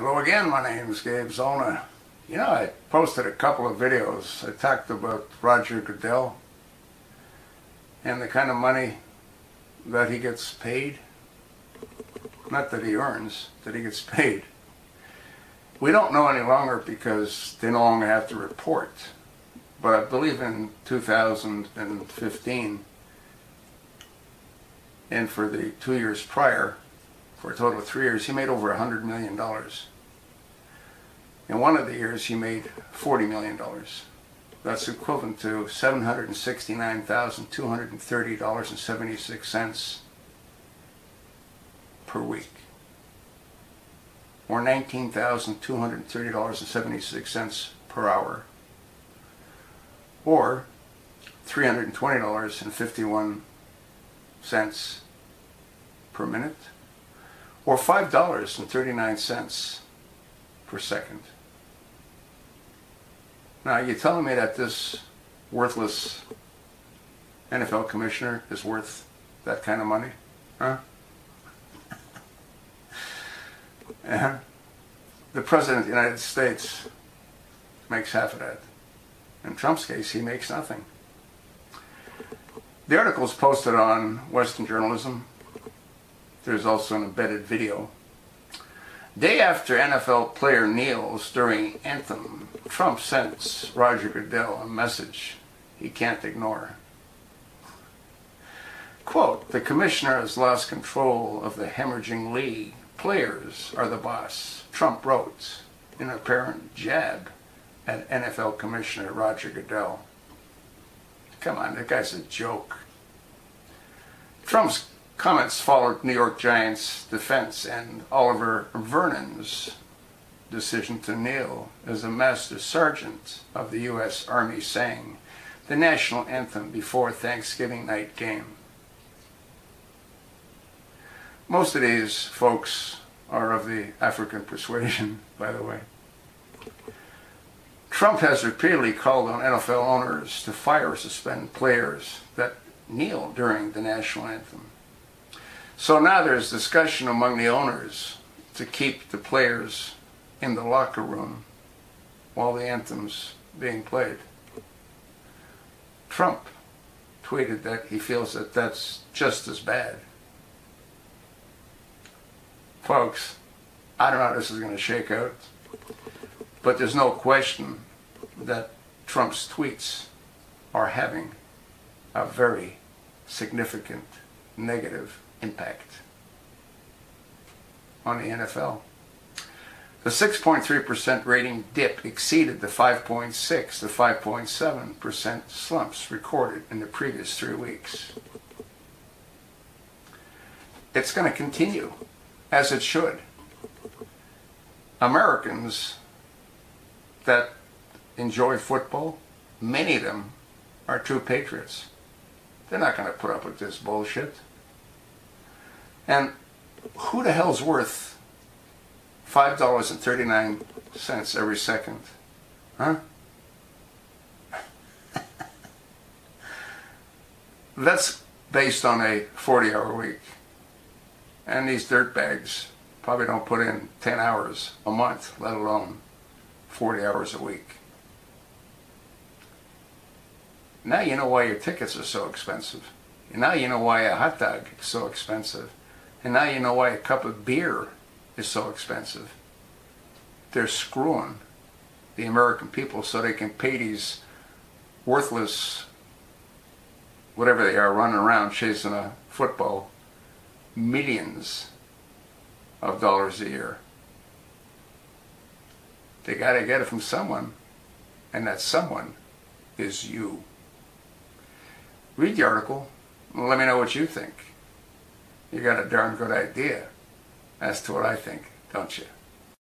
Hello again, my name is Gabe Zolna. You know, I posted a couple of videos. I talked about Roger Goodell and the kind of money that he gets paid. Not that he earns, that he gets paid. We don't know any longer because they no longer have to report. But I believe in 2015 and for the two years prior, for a total of three years, he made over $100 million. In one of the years, he made $40 million. That's equivalent to $769,230.76 per week, or $19,230.76 per hour, or $320.51 per minute, or $5.39 per second. Now, you're telling me that this worthless NFL commissioner is worth that kind of money? Huh? uh The President of the United States makes half of that. In Trump's case, he makes nothing. The article is posted on Western Journalism. There's also an embedded video. Day after NFL player kneels during anthem, Trump sends Roger Goodell a message he can't ignore. Quote, the commissioner has lost control of the hemorrhaging league. Players are the boss, Trump wrote in an apparent jab at NFL Commissioner Roger Goodell. Come on, that guy's a joke. Trump's comments followed New York Giants defense and Oliver Vernon's decision to kneel as a master sergeant of the U.S. Army sang the national anthem before Thanksgiving night game. Most of these folks are of the African persuasion, by the way. Trump has repeatedly called on NFL owners to fire or suspend players that kneel during the national anthem. So now there's discussion among the owners to keep the players in the locker room while the anthem's being played. Trump tweeted that he feels that that's just as bad. Folks, I don't know how this is going to shake out, but there's no question that Trump's tweets are having a very significant negative impact on the NFL. The 6.3% rating dip exceeded the 5.6 to 5.7% slumps recorded in the previous three weeks. It's going to continue, as it should. Americans that enjoy football, many of them are true patriots. They're not going to put up with this bullshit. And who the hell's worth $5.39 every second? Huh? That's based on a 40 hour week. And these dirtbags probably don't put in 10 hours a month, let alone 40 hours a week. Now you know why your tickets are so expensive. Now you know why a hot dog is so expensive. And now you know why a cup of beer is so expensive. They're screwing the American people so they can pay these worthless, whatever they are, running around chasing a football, millions of dollars a year. They got to get it from someone, and that someone is you. Read the article. Let me know what you think you got a darn good idea as to what I think, don't you?